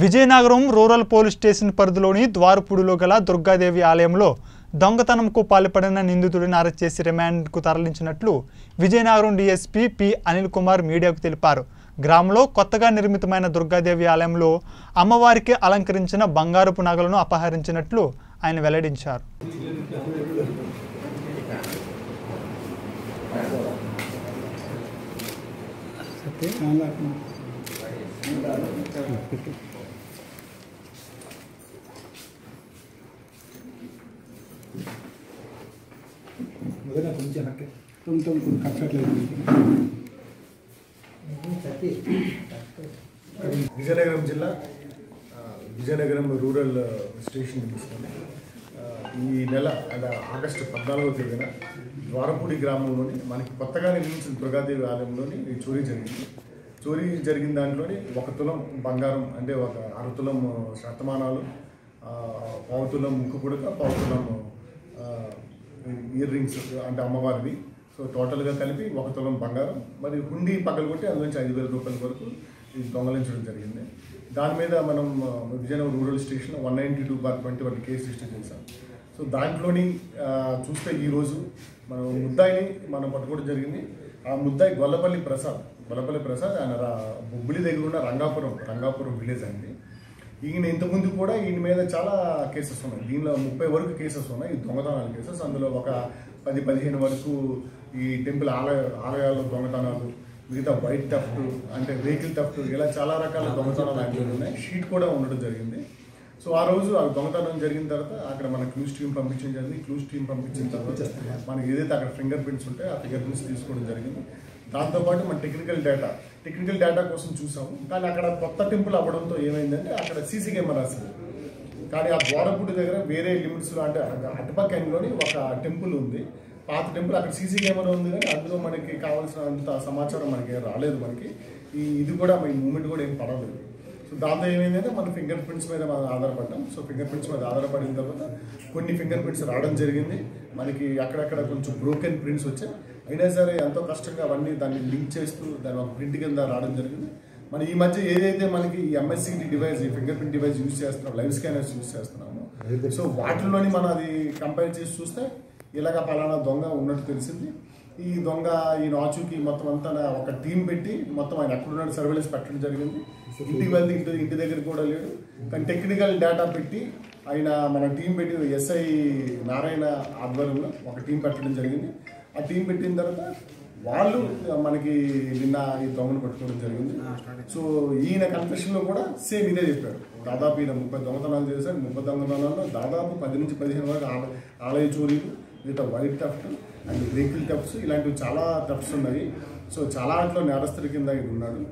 Vizianagaram rural police station పరిధిలోని ద్వారపూడిలో గల దుర్గాదేవి ఆలయంలో దొంగతనంకు పాల్పడిన నిందితుడిని అరెస్ట్ చేసి రిమాండ్కు తరలించినట్లు విజయనగరం డీఎస్పీ పి అనిల్ కుమార్ మీడియాకు తెలిపారు. గ్రామంలో కొత్తగా నిర్మితమైన దుర్గాదేవి ఆలయంలో అమ్మవారికి అలంకరించిన బంగారపు నగలను అపహరించినట్లు ఆయన వెల్లడించారు. ಮೊದಲ కొంచెం ಹಾಕಿ ತುಂಬ ತುಂಬ విజయనగరం జిల్లా విజయనగరం రూరల్ స్టేషన్ తీసుకుని ఈ నెల అంటే ఆగస్టు పద్నాలుగవ తేదీన ద్వారపూడి గ్రామంలోని మనకి కొత్తగా నిర్మించిన దుర్గాదేవి ఆలయంలోని ఈ చోరీ జరిగింది. చోరీ జరిగిన దాంట్లోని ఒక తులం బంగారం అంటే ఒక అర తులం శాతమానాలు పావుతులం ముక్కు పుడక పావుతులం ఇయర్ రింగ్స్ అంటే అమ్మవారివి. సో టోటల్గా కలిపి ఒక తులం బంగారం మరి హుండీ పగలగొట్టి అందులోంచి ఐదు వేల రూపాయల వరకు ఇది దొంగలించడం జరిగింది. దాని మీద మనం Vizianagaram rural station one ninety two bar twenty one case register చేశాం. సో దాంట్లోని చూస్తే ఈరోజు మనం ముద్దాయిని మనం పట్టుకోవడం జరిగింది. ఆ ముద్దాయి గొల్లపల్లి ప్రసాద్ గొల్లపల్లి ప్రసాద్ ఆయన రా- బొబ్బిలి దగ్గర ఉన్న రంగాపురం రంగాపురం విలేజ్ అండి. ఈయన ఇంతకుముందు కూడా ఈయన మీద చాలా కేసెస్ ఉన్నాయి. దీనిలో ముప్పై వరకు కేసెస్ ఉన్నాయి. దొంగతనాలు దొంగతనాల కేసెస్. అందులో ఒక పది పదిహేను వరకు ఈ టెంపుల్ ఆలయ ఆలయాల్లో దొంగతనాలు మిగతా వైట్ టఫ్ట్ అంటే వెహికల్ టఫ్ట్ ఇలా చాలా రకాల దొంగతనాలు ఉన్నాయి. షీట్ కూడా ఉండడం జరిగింది. సో ఆ రోజు ఆ దొంగతనం జరిగిన తర్వాత అక్కడ మన క్లూస్ టీమ్ పంపించడం జరిగింది. క్లూస్ టీమ్ పంపించిన తర్వాత మనకి ఏదైతే అక్కడ ఫింగర్ ప్రింట్స్ ఉంటాయో ఆ ఫింగర్ ప్రింట్స్ తీసుకోవడం జరిగింది. దాంతోపాటు మన టెక్నికల్ డేటా టెక్నికల్ డేటా కోసం చూసాము. కానీ అక్కడ కొత్త టెంపుల్ అవ్వడంతో ఏమైందంటే అక్కడ సీసీ కెమెరాస్ కానీ ఆ ద్వారపుడి దగ్గర వేరే లిమిట్స్ అంటే అటుపక్క ఎండ్లోని ఒక టెంపుల్ ఉంది. పాత టెంపుల్ అక్కడ సీసీ కెమెరా ఉంది కానీ అందులో మనకి కావాల్సినంత సమాచారం మనకి రాలేదు మనకి. ఈ ఇది కూడా మీ మూమెంట్ కూడా ఏం పడలేదు సో దాంతో ఏమైందంటే మన ఫింగర్ ప్రింట్స్ మీద మనం ఆధారపడ్డాం. సో ఫింగర్ ప్రింట్స్ మీద ఆధారపడిన తర్వాత కొన్ని ఫింగర్ ప్రింట్స్ రావడం జరిగింది. మనకి అక్కడక్కడ కొంచెం బ్రోకెన్ ప్రింట్స్ వచ్చాయి. అయినా సరే ఎంతో కష్టంగా అవన్నీ దాన్ని లింక్ చేస్తూ దాని ఒక ప్రింట్ కింద రావడం జరిగింది. మన ఈ మధ్య ఏదైతే మనకి ఈ ఎంఎస్సిటీ డివైస్ ఈ ఫింగర్ ప్రింట్ డివైస్ యూజ్ చేస్తున్నాం లైవ్ స్కానర్స్ యూజ్ చేస్తున్నాము. సో వాటిలోని మనం అది కంపేర్ చేసి చూస్తే ఇలాగ పలానా దొంగ ఉన్నట్టు తెలిసింది. ఈ దొంగ ఈ నాచుకి మొత్తం అంతా ఒక టీం పెట్టి మొత్తం ఆయన ఎక్కడున్నాడు సర్వేలెన్స్ పెట్టడం జరిగింది. ఇంటికి వెళ్తే ఇంటి ఇంటి దగ్గర కూడా లేడు. కానీ టెక్నికల్ డేటా పెట్టి ఆయన మన టీం పెట్టి ఎస్ఐ నారాయణ ఆధ్వర్యంలో ఒక టీం పెట్టడం జరిగింది. ఆ టీం పెట్టిన తర్వాత వాళ్ళు మనకి నిన్న ఈ దొంగను పట్టుకోవడం జరిగింది. సో ఈయన కన్ఫెషన్లో కూడా సేమ్ ఇదే చెప్పారు. దాదాపు ఈయన ముప్పై దొంగతనాలు చేశారు ముప్పై దొంగతనాల్లో దాదాపు పది నుంచి పదిహేను వరకు ఆల- ఆలయ చోరీలు మిగతా white theft and vehicle thefts ఇలాంటివి చాలా టఫ్ట్స్ ఉన్నాయి. సో చాలా వాటిలో నేరస్తుడి కింద ఇది ఉన్నాడు